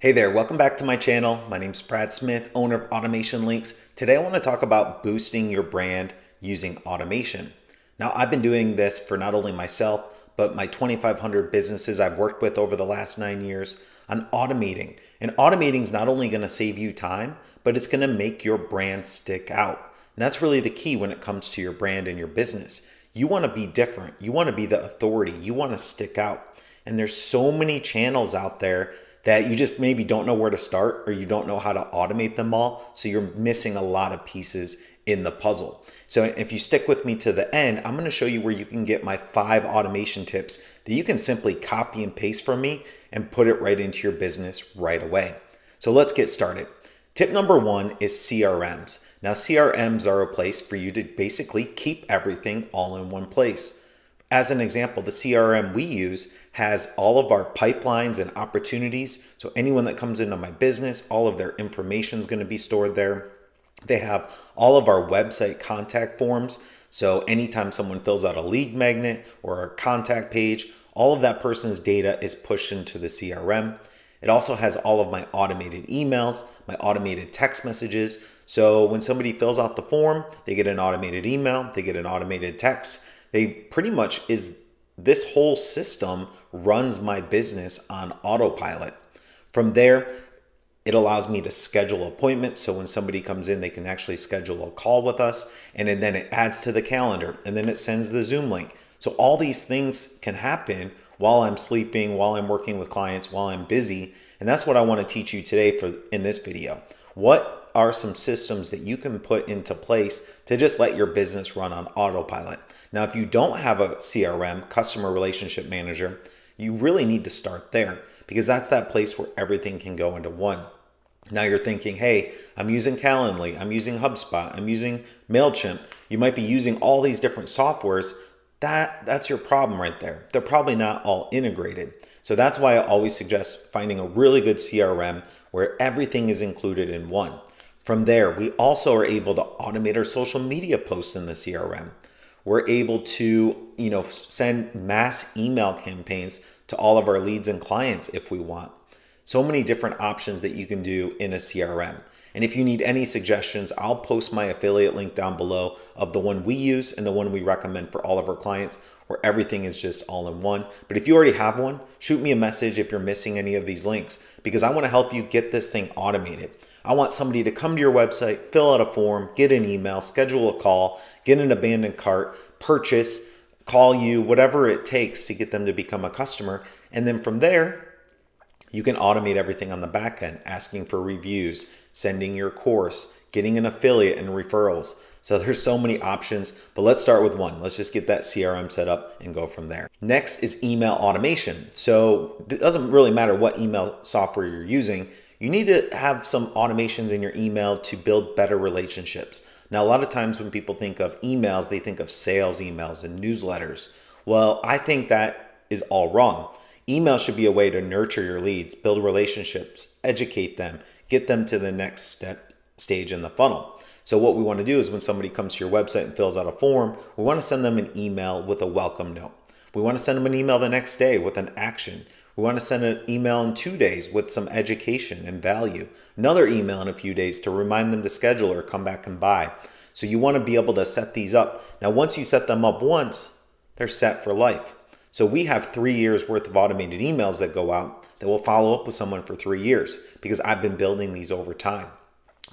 Hey there, welcome back to my channel. My name is Brad Smith, owner of Automation Links. Today I want to talk about boosting your brand using automation. Now, I've been doing this for not only myself, but my 2,500 businesses I've worked with over the last nine years on automating. And automating is not only going to save you time, but it's going to make your brand stick out. And that's really the key when it comes to your brand and your business. You want to be different. You want to be the authority. You want to stick out. And there's so many channels out there that you just maybe don't know where to start or you don't know how to automate them all. So you're missing a lot of pieces in the puzzle. So if you stick with me to the end, I'm going to show you where you can get my five automation tips that you can simply copy and paste from me and put it right into your business right away. So let's get started. Tip number one is CRMs. Now, CRMs are a place for you to basically keep everything all in one place. As an example, the CRM we use has all of our pipelines and opportunities. So anyone that comes into my business, all of their information is going to be stored there. They have all of our website contact forms. So anytime someone fills out a lead magnet or a contact page, all of that person's data is pushed into the CRM. It also has all of my automated emails, my automated text messages. So when somebody fills out the form, they get an automated email, they get an automated text. They pretty much is this whole system runs my business on autopilot. From there, it allows me to schedule appointments. So when somebody comes in, they can actually schedule a call with us. And then it adds to the calendar and then it sends the Zoom link. So all these things can happen while I'm sleeping, while I'm working with clients, while I'm busy. And that's what I want to teach you today for in this video. What are some systems that you can put into place to just let your business run on autopilot? Now, if you don't have a CRM, customer relationship manager, you really need to start there because that's that place where everything can go into one. Now you're thinking, hey, I'm using Calendly, I'm using HubSpot, I'm using MailChimp. You might be using all these different softwares. That, that's your problem right there. They're probably not all integrated. So that's why I always suggest finding a really good CRM where everything is included in one. From there, we also are able to automate our social media posts in the CRM. We're able to, you know, send mass email campaigns to all of our leads and clients if we want. So many different options that you can do in a CRM. And if you need any suggestions, I'll post my affiliate link down below of the one we use and the one we recommend for all of our clients where everything is just all in one. But if you already have one, shoot me a message if you're missing any of these links because I want to help you get this thing automated. I want somebody to come to your website, fill out a form, get an email, schedule a call, get an abandoned cart, purchase, call you, whatever it takes to get them to become a customer. And then from there, you can automate everything on the back end, asking for reviews, sending your course, getting an affiliate and referrals. So there's so many options, but let's start with one. Let's just get that CRM set up and go from there. Next is email automation. So it doesn't really matter what email software you're using. You need to have some automations in your email to build better relationships. Now, a lot of times when people think of emails, they think of sales emails and newsletters. Well, I think that is all wrong. Email should be a way to nurture your leads, build relationships, educate them, get them to the next step stage in the funnel. So what we want to do is when somebody comes to your website and fills out a form, we want to send them an email with a welcome note. We want to send them an email the next day with an action. We want to send an email in two days with some education and value. Another email in a few days to remind them to schedule or come back and buy. So you want to be able to set these up. Now, once you set them up once, they're set for life. So we have three years worth of automated emails that go out that will follow up with someone for three years because I've been building these over time.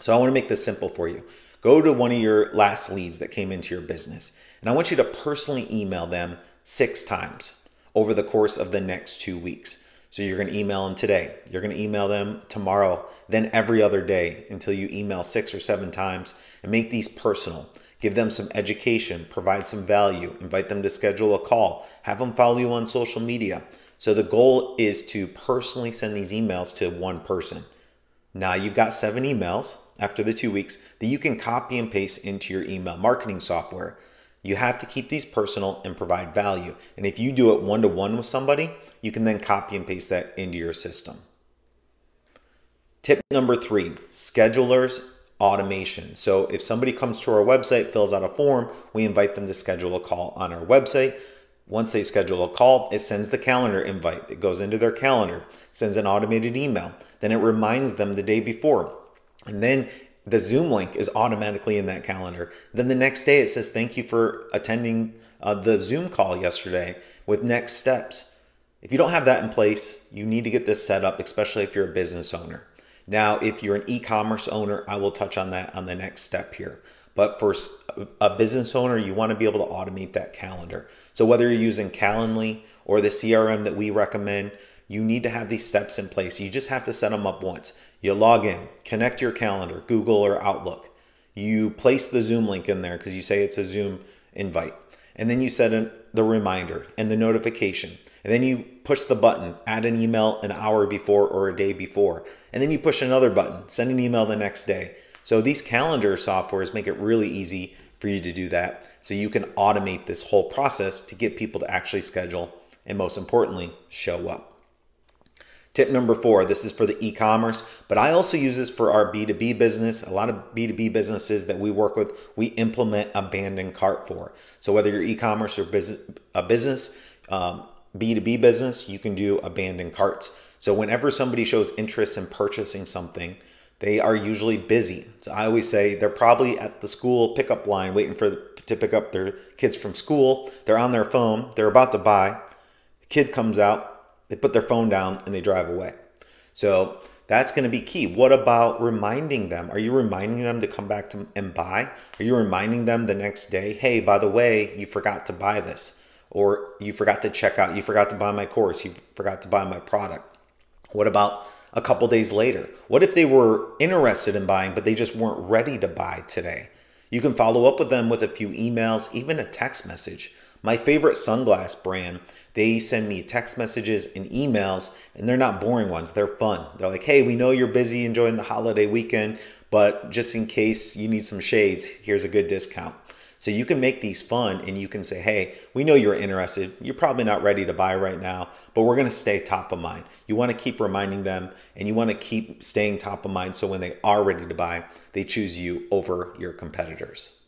So I want to make this simple for you. Go to one of your last leads that came into your business, and I want you to personally email them six times over the course of the next two weeks. So you're going to email them today. You're going to email them tomorrow, then every other day until you email six or seven times and make these personal. Give them some education, provide some value, invite them to schedule a call, have them follow you on social media. So the goal is to personally send these emails to one person. Now you've got seven emails after the two weeks that you can copy and paste into your email marketing software. You have to keep these personal and provide value. And if you do it one to one with somebody, you can then copy and paste that into your system. Tip number three schedulers automation. So if somebody comes to our website, fills out a form, we invite them to schedule a call on our website. Once they schedule a call, it sends the calendar invite. It goes into their calendar, sends an automated email. Then it reminds them the day before. And then the Zoom link is automatically in that calendar. Then the next day it says, Thank you for attending uh, the Zoom call yesterday with next steps. If you don't have that in place, you need to get this set up, especially if you're a business owner. Now, if you're an e commerce owner, I will touch on that on the next step here. But for a business owner, you want to be able to automate that calendar. So whether you're using Calendly or the CRM that we recommend, you need to have these steps in place. You just have to set them up once. You log in, connect your calendar, Google or Outlook. You place the Zoom link in there because you say it's a Zoom invite. And then you set in the reminder and the notification. And then you push the button, add an email an hour before or a day before. And then you push another button, send an email the next day. So these calendar softwares make it really easy for you to do that. So you can automate this whole process to get people to actually schedule and most importantly, show up. Tip number four, this is for the e-commerce, but I also use this for our B2B business. A lot of B2B businesses that we work with, we implement abandoned cart for. So whether you're e-commerce or business, a business, um, B2B business, you can do abandoned carts. So whenever somebody shows interest in purchasing something, they are usually busy. So I always say they're probably at the school pickup line waiting for to pick up their kids from school. They're on their phone. They're about to buy. Kid comes out. They put their phone down and they drive away. So that's going to be key. What about reminding them? Are you reminding them to come back to and buy? Are you reminding them the next day, hey, by the way, you forgot to buy this, or you forgot to check out, you forgot to buy my course, you forgot to buy my product? What about a couple days later? What if they were interested in buying, but they just weren't ready to buy today? You can follow up with them with a few emails, even a text message. My favorite sunglass brand, they send me text messages and emails, and they're not boring ones. They're fun. They're like, hey, we know you're busy enjoying the holiday weekend, but just in case you need some shades, here's a good discount. So you can make these fun and you can say, hey, we know you're interested. You're probably not ready to buy right now, but we're going to stay top of mind. You want to keep reminding them and you want to keep staying top of mind so when they are ready to buy, they choose you over your competitors.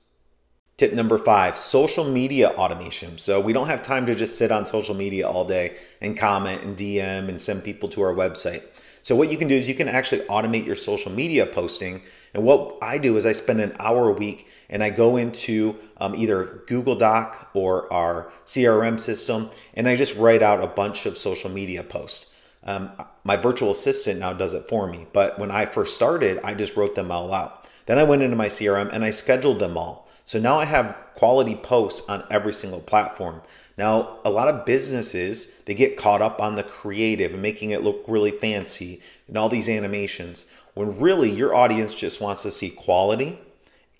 Tip number five social media automation. So, we don't have time to just sit on social media all day and comment and DM and send people to our website. So, what you can do is you can actually automate your social media posting and what I do is I spend an hour a week and I go into um, either Google Doc or our CRM system and I just write out a bunch of social media posts. Um, my virtual assistant now does it for me, but when I first started, I just wrote them all out. Then I went into my CRM and I scheduled them all. So now I have quality posts on every single platform. Now, a lot of businesses, they get caught up on the creative and making it look really fancy and all these animations when really your audience just wants to see quality,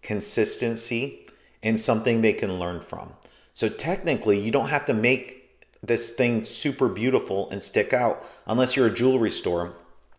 consistency, and something they can learn from. So technically, you don't have to make this thing super beautiful and stick out unless you're a jewelry store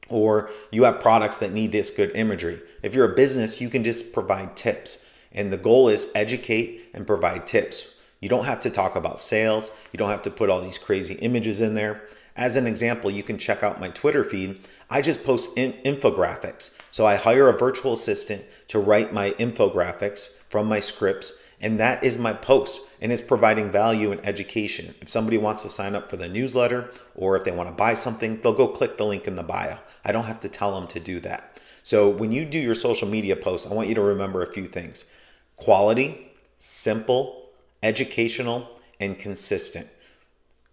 or you have products that need this good imagery. If you're a business, you can just provide tips. And the goal is educate and provide tips. You don't have to talk about sales. You don't have to put all these crazy images in there. As an example, you can check out my Twitter feed. I just post in infographics. So I hire a virtual assistant to write my infographics from my scripts, and that is my post, and it's providing value and education. If somebody wants to sign up for the newsletter or if they want to buy something, they'll go click the link in the bio. I don't have to tell them to do that. So when you do your social media posts, I want you to remember a few things quality, simple, educational, and consistent.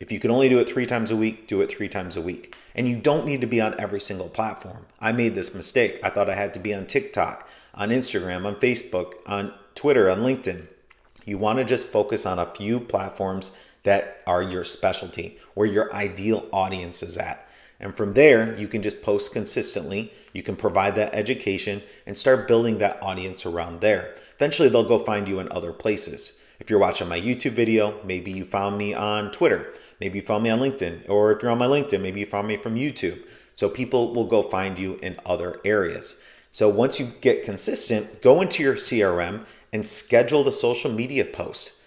If you can only do it three times a week, do it three times a week. And you don't need to be on every single platform. I made this mistake. I thought I had to be on TikTok, on Instagram, on Facebook, on Twitter, on LinkedIn. You want to just focus on a few platforms that are your specialty, where your ideal audience is at. And from there, you can just post consistently. You can provide that education and start building that audience around there. Eventually, they'll go find you in other places. If you're watching my YouTube video, maybe you found me on Twitter. Maybe you found me on LinkedIn. Or if you're on my LinkedIn, maybe you found me from YouTube. So people will go find you in other areas. So once you get consistent, go into your CRM and schedule the social media post.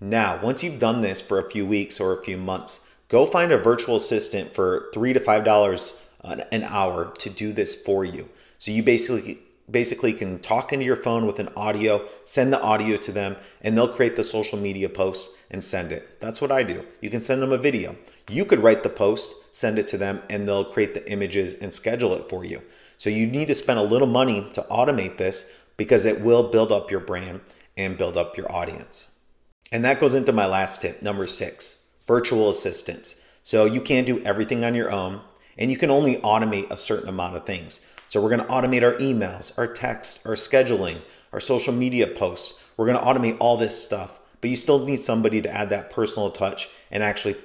Now, once you've done this for a few weeks or a few months, go find a virtual assistant for three to five dollars uh, an hour to do this for you. So you basically basically can talk into your phone with an audio, send the audio to them, and they'll create the social media post and send it. That's what I do. You can send them a video. You could write the post, send it to them, and they'll create the images and schedule it for you. So you need to spend a little money to automate this because it will build up your brand and build up your audience. And that goes into my last tip, number six, virtual assistants. So you can't do everything on your own and you can only automate a certain amount of things. So we're going to automate our emails, our text, our scheduling, our social media posts. We're going to automate all this stuff, but you still need somebody to add that personal touch and actually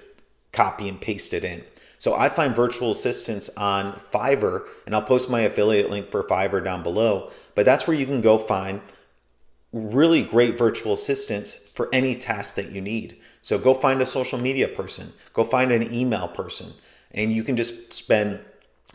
copy and paste it in. So I find virtual assistants on Fiverr, and I'll post my affiliate link for Fiverr down below, but that's where you can go find really great virtual assistants for any task that you need. So go find a social media person, go find an email person, and you can just spend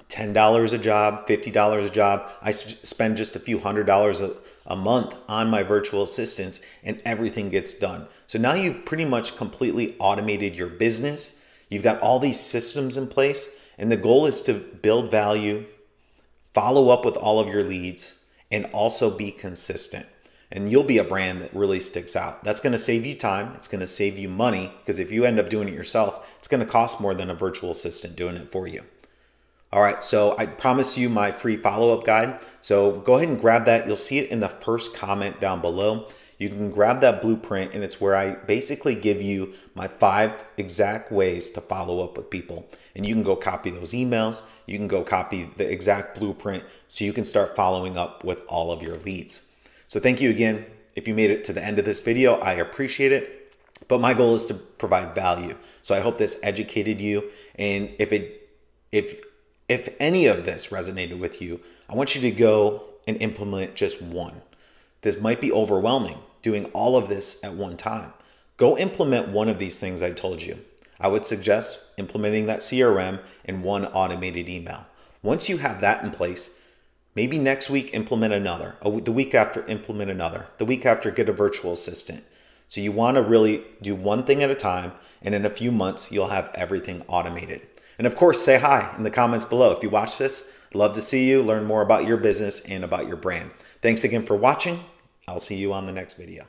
$10 a job, $50 a job. I spend just a few hundred dollars a, a month on my virtual assistants and everything gets done. So now you've pretty much completely automated your business. You've got all these systems in place and the goal is to build value, follow up with all of your leads, and also be consistent. And you'll be a brand that really sticks out. That's going to save you time. It's going to save you money because if you end up doing it yourself, it's going to cost more than a virtual assistant doing it for you. All right, so I promised you my free follow-up guide. So go ahead and grab that. You'll see it in the first comment down below. You can grab that blueprint and it's where I basically give you my five exact ways to follow up with people. And you can go copy those emails. You can go copy the exact blueprint so you can start following up with all of your leads. So thank you again. If you made it to the end of this video, I appreciate it. But my goal is to provide value. So I hope this educated you. And if it, if if any of this resonated with you, I want you to go and implement just one. This might be overwhelming doing all of this at one time. Go implement one of these things I told you. I would suggest implementing that CRM in one automated email. Once you have that in place, maybe next week implement another. The week after, implement another. The week after, get a virtual assistant. So you want to really do one thing at a time, and in a few months, you'll have everything automated. And of course, say hi in the comments below. If you watch this, love to see you, learn more about your business and about your brand. Thanks again for watching. I'll see you on the next video.